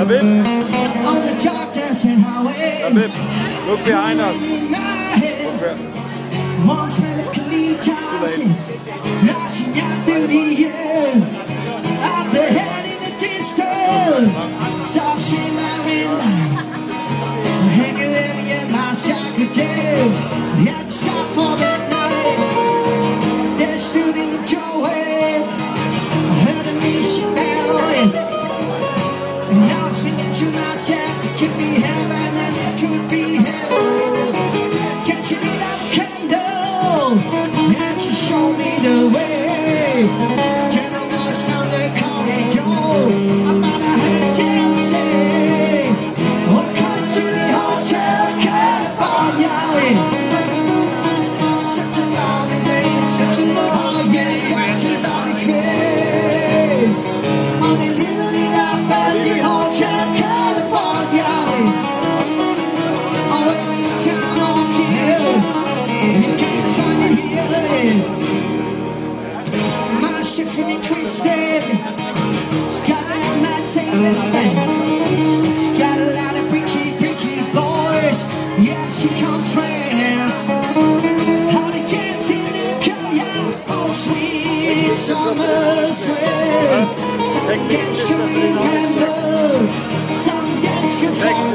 A bit. On the job dancing highway. A bit. Look behind us. Look smell of Khalid Johnson's out through the air. Out the head in the distance. Saw she married. Hanging every in my sacred day. Had to stop for midnight. They're shooting the. It's got a lot of preachy, preachy boys. Yeah, she comes friends. Sweet summer sweat. Some dance to remember. Some dance to forget.